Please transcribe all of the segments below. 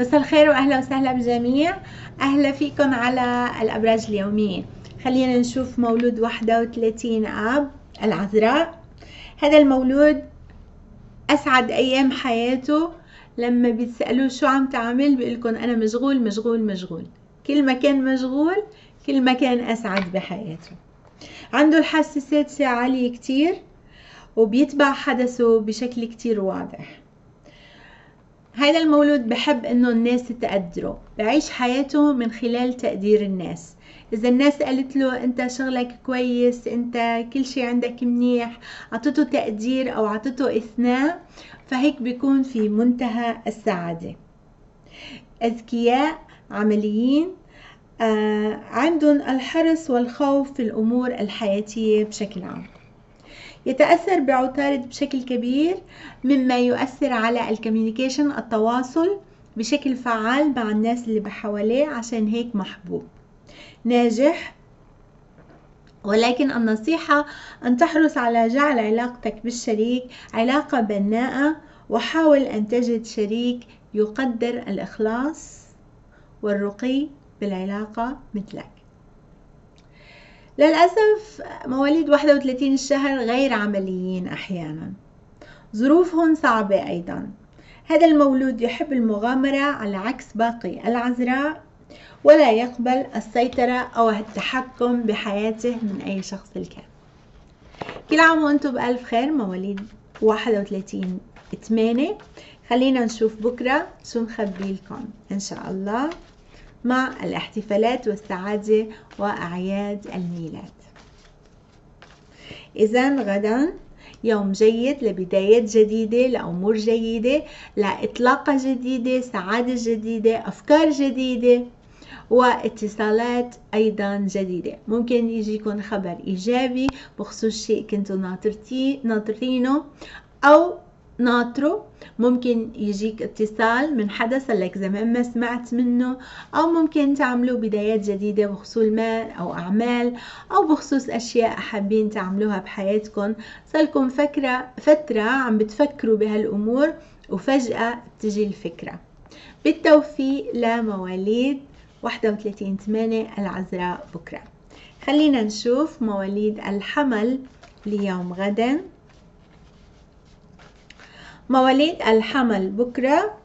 مساء الخير وأهلا وسهلا بالجميع أهلا فيكم على الأبراج اليومية. خلينا نشوف مولود 31 أب العذراء. هذا المولود أسعد أيام حياته. لما بتسالوه شو عم تعمل بيقول أنا مشغول مشغول مشغول. كل ما كان مشغول كل ما كان أسعد بحياته. عنده الحساسية عالية كتير وبيتبع حدثه بشكل كتير واضح. هذا المولود بحب إنه الناس تقدره بعيش حياته من خلال تقدير الناس. إذا الناس قالت له أنت شغلك كويس أنت كل شيء عندك منيح عطته تقدير أو عطته إثناء فهيك بيكون في منتهى السعادة. أذكياء عمليين آه عندهم الحرص والخوف في الأمور الحياتية بشكل عام. يتأثر بعطارد بشكل كبير مما يؤثر على الكوميونيكيشن التواصل بشكل فعال مع الناس اللي بحواليه عشان هيك محبوب. ناجح. ولكن النصيحة أن تحرص على جعل علاقتك بالشريك علاقة بناءة وحاول أن تجد شريك يقدر الإخلاص والرقي بالعلاقة مثلك. للأسف مواليد 31 الشهر غير عمليين أحيانا. ظروفهم صعبة أيضا. هذا المولود يحب المغامرة على عكس باقي العذراء ولا يقبل السيطرة أو التحكم بحياته من أي شخص كان كل عام وأنتم بألف خير مواليد 31 8 خلينا نشوف بكرة شو مخبي لكم إن شاء الله. مع الاحتفالات والسعادة وأعياد الميلاد. إذا غدا يوم جيد لبدايات جديدة لأمور جيدة لإطلاقة جديدة سعادة جديدة أفكار جديدة واتصالات أيضا جديدة. ممكن يجيكم خبر إيجابي بخصوص شيء كنتوا ناطرينه أو ناطره ممكن يجيك اتصال من حدا لك زمان ما سمعت منه أو ممكن تعملوا بدايات جديدة بخصوص المال أو أعمال أو بخصوص أشياء حابين تعملوها بحياتكم. صار فكرة فترة عم بتفكروا بهالأمور وفجأة تجي الفكرة. بالتوفيق لمواليد 31 8 العذراء بكرة. خلينا نشوف مواليد الحمل ليوم غدا. مواليد الحمل. بكرة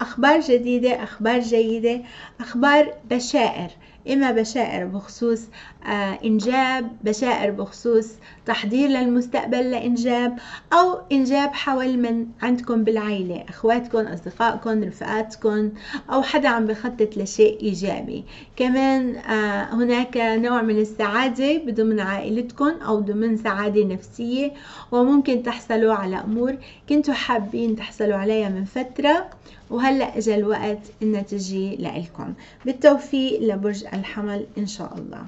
أخبار جديدة أخبار جيدة أخبار بشائر. إما بشائر بخصوص آه، إنجاب بشائر بخصوص تحضير للمستقبل لإنجاب أو إنجاب حول من عندكم بالعيلة أخواتكم أصدقائكم رفقاتكم أو حدا عم بخطط لشيء إيجابي. كمان آه، هناك نوع من السعادة ضمن عائلتكم أو ضمن سعادة نفسية وممكن تحصلوا على أمور كنتوا حابين تحصلوا عليها من فترة. وهلأ إجا الوقت إنها تجي لإلكم. بالتوفيق لبرج الحمل إن شاء الله.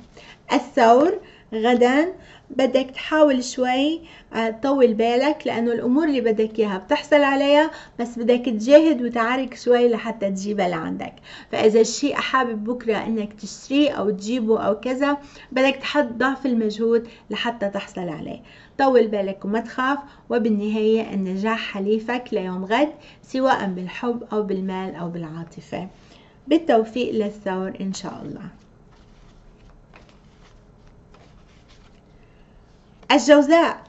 الثور غدا بدك تحاول شوي آه، تطول بالك لأنه الأمور اللي بدك إياها بتحصل عليها بس بدك تجاهد وتعارك شوي لحتى تجيبها لعندك. فإذا الشيء حابب بكرة إنك تشتريه أو تجيبه أو كذا بدك تحط ضعف المجهود لحتى تحصل عليه. طول بالك وما تخاف وبالنهاية النجاح حليفك ليوم غد سواء بالحب أو بالمال أو بالعاطفة. بالتوفيق للثور إن شاء الله. الجوزاء.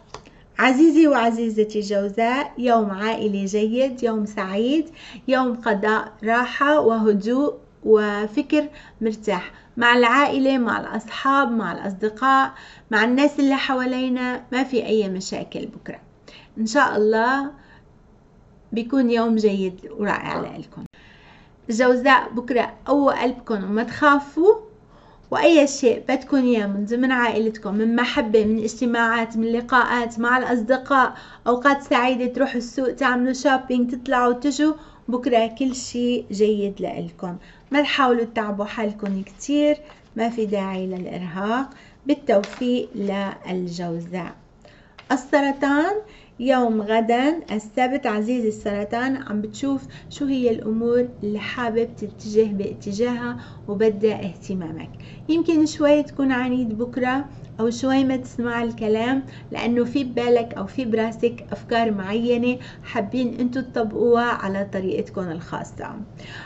عزيزي وعزيزتي الجوزاء يوم عائلي جيد يوم سعيد يوم قضاء راحة وهدوء وفكر مرتاح مع العائلة مع الأصحاب مع الأصدقاء مع الناس اللي حوالينا. ما في أي مشاكل بكرة. إن شاء الله بيكون يوم جيد ورائع لكم الجوزاء بكرة قووا قلبكم وما تخافوا. وأي شيء بدكم إياه من ضمن عائلتكم من محبة من اجتماعات من لقاءات مع الأصدقاء. أوقات سعيدة تروحوا السوق تعملوا شوبينج تطلعوا تجوا بكرة كل شيء جيد لإلكم. ما تحاولوا تتعبوا حالكم كتير ما في داعي للإرهاق. بالتوفيق للجوزاء. السرطان يوم غدا السبت عزيزي السرطان عم بتشوف شو هي الأمور اللي حابب تتجه باتجاهها وبدأ اهتمامك. يمكن شوي تكون عنيد بكرة أو شوي ما تسمع الكلام لأنه في ببالك أو في براسك أفكار معينة حابين أنتوا تطبقوها على طريقتكم الخاصة.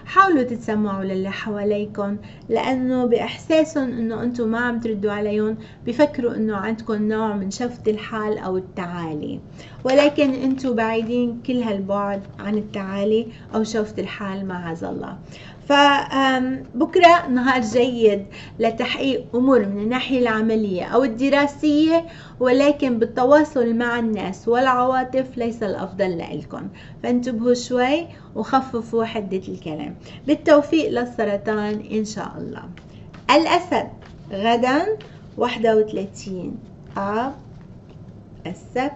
حاولوا تتسمعوا للي حواليكم لأنه بإحساسهم أنه أنتوا ما عم تردوا عليهم بفكروا أنه عندكم نوع من شفت الحال أو التعالي. ولكن أنتوا بعيدين كل هالبعد عن التعالي أو شفت الحال معاذ الله. فبكرة نهار جيد لتحقيق أمور من الناحية العملية أو الدراسية ولكن بالتواصل مع الناس والعواطف ليس الأفضل لإلكم. فانتبهوا شوي وخففوا حدة الكلام. بالتوفيق للسرطان إن شاء الله. الأسد غدا 31 آب السبت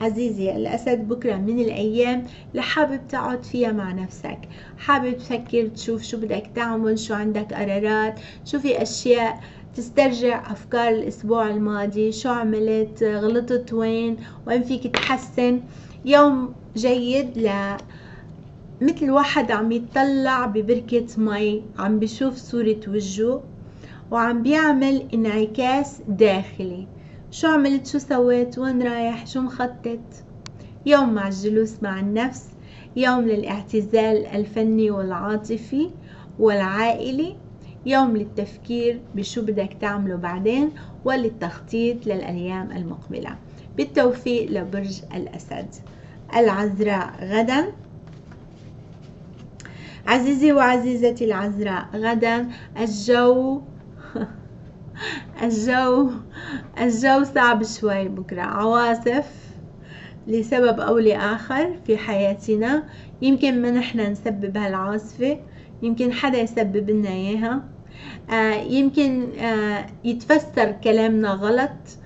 عزيزي الأسد بكرة من الأيام اللي حابب تقعد فيها مع نفسك. حابب تفكر تشوف شو بدك تعمل شو عندك قرارات شو في أشياء تسترجع أفكار الأسبوع الماضي شو عملت غلطت وين وين فيك تحسن. يوم جيد ل مثل واحد عم يطلع ببركة مي عم بيشوف صورة وجهه وعم بيعمل انعكاس داخلي. شو عملت؟ شو سويت؟ وين رايح؟ شو مخطط؟ يوم مع الجلوس مع النفس يوم للاعتزال الفني والعاطفي والعائلي يوم للتفكير بشو بدك تعمله بعدين وللتخطيط للأيام المقبلة. بالتوفيق لبرج الأسد. العذراء غدا. عزيزي وعزيزتي العذراء غدا. الجو الجو الجو صعب شوي بكرة. عواصف لسبب أو لآخر في حياتنا. يمكن ما نحن نسبب هالعاصفة يمكن حدا يسبب لنا إياها. آه يمكن آه يتفسر كلامنا غلط.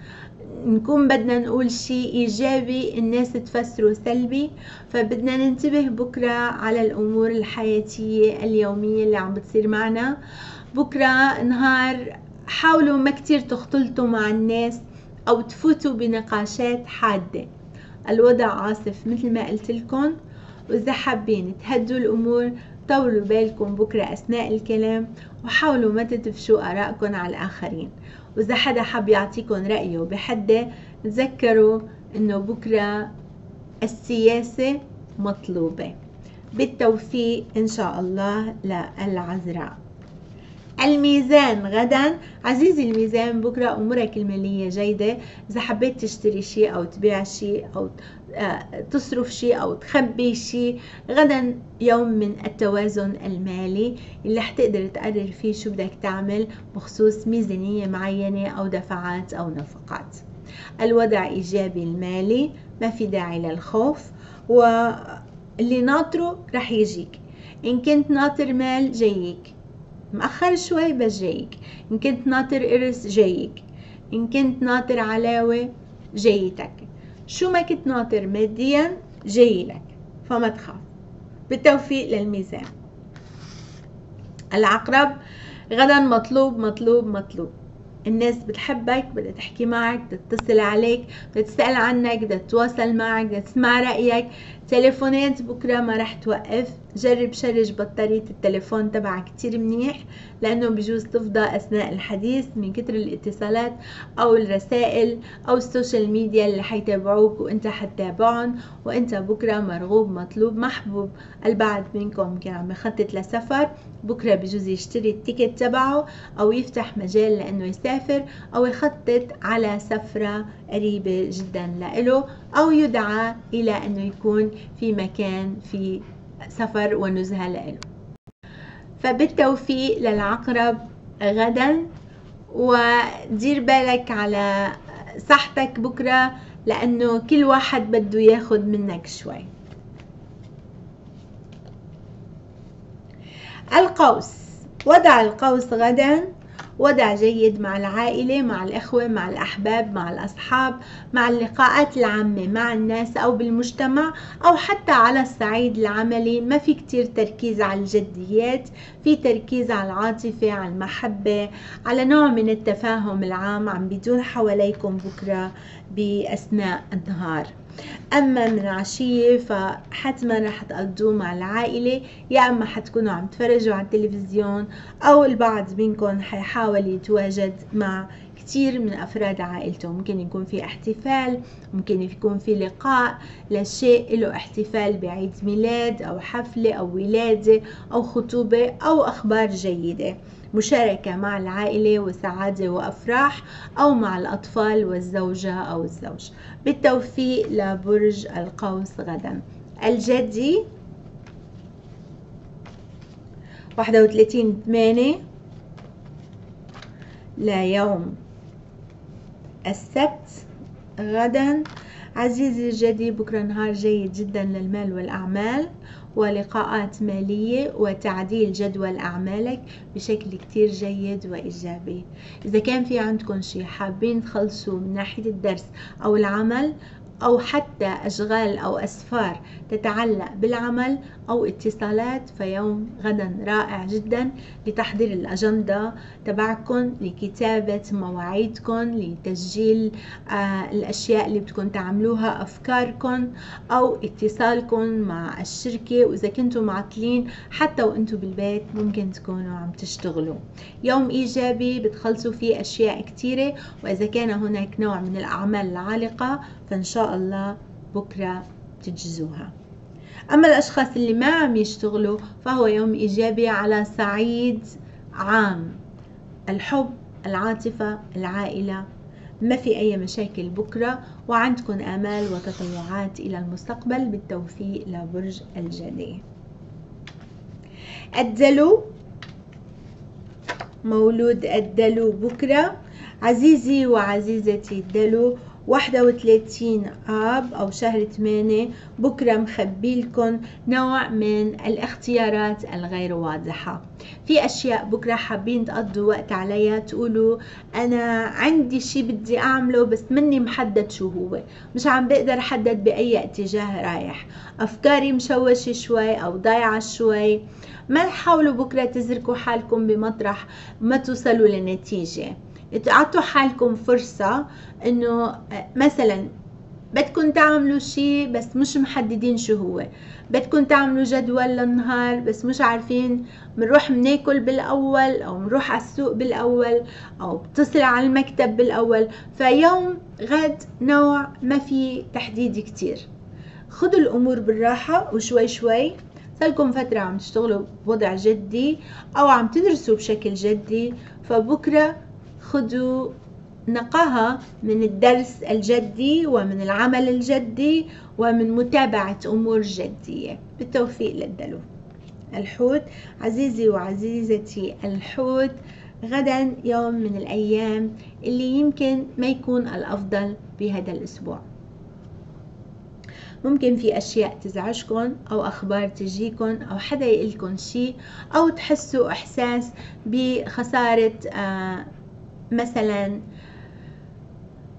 نكون بدنا نقول شيء إيجابي الناس تفسره سلبي. فبدنا ننتبه بكرة على الأمور الحياتية اليومية اللي عم بتصير معنا. بكرة نهار حاولوا ما كتير تختلطوا مع الناس أو تفوتوا بنقاشات حادة. الوضع عاصف مثل ما قلت لكم وإذا حابين تهدوا الأمور طولوا بالكم بكرة أثناء الكلام وحاولوا ما تتفشوا آرائكم على الآخرين. وإذا حدا حاب يعطيكم رأيه بحدة تذكروا إنه بكرة السياسة مطلوبة. بالتوفيق إن شاء الله للعذراء. الميزان. غدا عزيزي الميزان بكرة أمورك المالية جيدة. إذا حبيت تشتري شيء أو تبيع شيء أو آه، تصرف شيء أو تخبي شيء غدا يوم من التوازن المالي. اللي حتقدر تقرر فيه شو بدك تعمل بخصوص ميزانية معينة أو دفعات أو نفقات. الوضع إيجابي المالي ما في داعي للخوف واللي ناطره رح يجيك. إن كنت ناطر مال جايك. مأخر شوي بس جايك إن كنت ناطر إرث جايك إن كنت ناطر علاوة جايتك شو ما كنت ناطر ماديا جاي لك فما تخاف. بالتوفيق للميزان. العقرب غدا مطلوب مطلوب مطلوب. الناس بتحبك بدها تحكي معك بدها تتصل عليك بدها تسأل عنك بدها تتواصل معك بدها تسمع رأيك. تليفونات بكرة ما رح توقف. جرب شرج بطارية التليفون تبعك كتير منيح لأنه بجوز تفضى أثناء الحديث من كتر الاتصالات أو الرسائل أو ال social media اللي حيتابعوك وإنت حتتابعهم وإنت بكرة مرغوب مطلوب محبوب. البعض منكم كان عم يخطط لسفر بكرة بجوز يشتري ال ticket تبعه أو يفتح مجال لأنه يسافر أو يخطط على سفرة قريبة جدا لإله أو يدعى إلى أنه يكون في مكان في سفر ونزهة لإله فبالتوفيق للعقرب غدا ودير بالك على صحتك بكرة لأنه كل واحد بده ياخد منك شوي. القوس. وضع القوس غدا. وضع جيد مع العائلة مع الإخوة مع الأحباب مع الأصحاب مع اللقاءات العامة مع الناس أو بالمجتمع أو حتى على الصعيد العملي. ما في كتير تركيز على الجديات في تركيز على العاطفة على المحبة على نوع من التفاهم العام. عم بيدور حواليكم بكرة بأثناء النهار. أما من عشية فحتما رح تقضوه مع العائلة يا أما حتكونوا عم تفرجوا على التلفزيون أو البعض منكم حيحاول يتواجد مع كتير من أفراد عائلته. ممكن يكون في احتفال ممكن يكون في لقاء لشيء له احتفال بعيد ميلاد أو حفلة أو ولادة أو خطوبة أو أخبار جيدة. مشاركة مع العائلة وسعادة وأفراح أو مع الأطفال والزوجة أو الزوج. بالتوفيق لبرج القوس غدا. الجدي 31 8 ليوم السبت غدا. عزيزي الجدي بكرة نهار جيد جدا للمال والأعمال ولقاءات مالية وتعديل جدول أعمالك بشكل كتير جيد وإيجابي. إذا كان في عندكم شي حابين تخلصوا من ناحية الدرس أو العمل أو حتى أشغال أو أسفار تتعلق بالعمل أو اتصالات فيوم غدا رائع جدا لتحضير الأجندة تبعكم لكتابة مواعيدكم لتسجيل آه الأشياء اللي بدكم تعملوها أفكاركم أو اتصالكم مع الشركة. وإذا كنتم معطلين حتى وأنتم بالبيت ممكن تكونوا عم تشتغلوا. يوم إيجابي بتخلصوا فيه أشياء كثيرة وإذا كان هناك نوع من الأعمال العالقة فإن شاء الله بكرة تجزوها. أما الأشخاص اللي ما عم يشتغلوا فهو يوم إيجابي على صعيد عام. الحب العاطفة العائلة. ما في أي مشاكل بكرة وعندكم آمال وتطلعات إلى المستقبل. بالتوفيق لبرج الجدي. الدلو. مولود الدلو بكرة. عزيزي وعزيزتي الدلو 31 آب أو شهر 8 بكرة مخبي لكم نوع من الاختيارات الغير واضحة. في أشياء بكرة حابين تقضوا وقت عليها تقولوا أنا عندي شي بدي أعمله بس مني محدد شو هو. مش عم بقدر أحدد بأي اتجاه رايح. أفكاري مشوشة شوي أو ضايعة شوي. ما تحاولوا بكرة تزركوا حالكم بمطرح ما توصلوا لنتيجة. اعطوا حالكم فرصة إنه مثلا بدكم تعملوا شيء بس مش محددين شو هو. بدكم تعملوا جدول للنهار بس مش عارفين بنروح بناكل بالأول أو بنروح على السوق بالأول أو بتصل على المكتب بالأول. فيوم غد نوع ما في تحديد كتير. خذوا الأمور بالراحة وشوي شوي. صارلكم فترة عم تشتغلوا بوضع جدي أو عم تدرسوا بشكل جدي. فبكرة خذوا نقاهة من الدرس الجدي ومن العمل الجدي ومن متابعة أمور جدية. بالتوفيق للدلو. الحوت. عزيزي وعزيزتي الحوت غدا يوم من الأيام اللي يمكن ما يكون الأفضل بهذا الأسبوع. ممكن في أشياء تزعجكم أو أخبار تجيكم أو حدا يقلكم شيء أو تحسوا إحساس بخسارة آه مثلا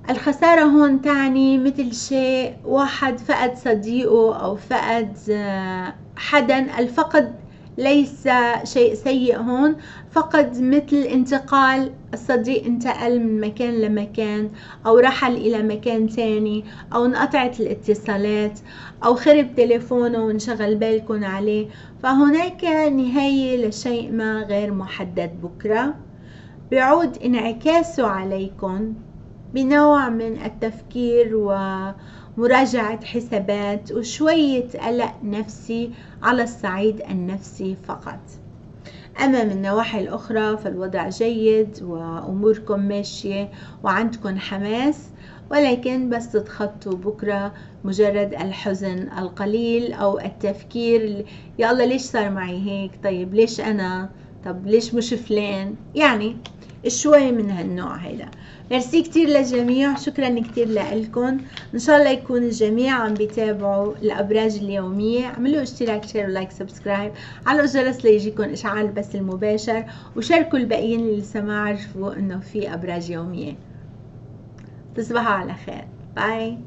الخسارة هون تعني مثل شيء واحد فقد صديقه أو فقد آه، حدا. الفقد ليس شيء سيء هون. فقد مثل انتقال الصديق انتقل من مكان لمكان أو رحل إلى مكان تاني أو انقطعت الاتصالات أو خرب تليفونه وانشغل بالكم عليه. فهناك نهاية لشيء ما غير محدد. بكرة. بيعود انعكاسه عليكم بنوع من التفكير ومراجعة حسابات وشوية قلق نفسي على الصعيد النفسي فقط. أما من النواحي الأخرى فالوضع جيد وأموركم ماشية وعندكم حماس ولكن بس تتخطوا بكرة مجرد الحزن القليل أو التفكير يا الله ليش صار معي هيك؟ طيب ليش أنا؟ طب ليش مش فلان؟ يعني شوي من هالنوع هيدا. ميرسي كتير للجميع شكرا كتير لكم إن شاء الله يكون الجميع عم بيتابعوا الأبراج اليومية. اعملوا اشتراك share و like subscribe على الجرس ليجيكم اشعار البث المباشر. وشاركوا الباقيين اللي لسه ما عرفوا إنه في أبراج يومية. تصبحوا على خير. باي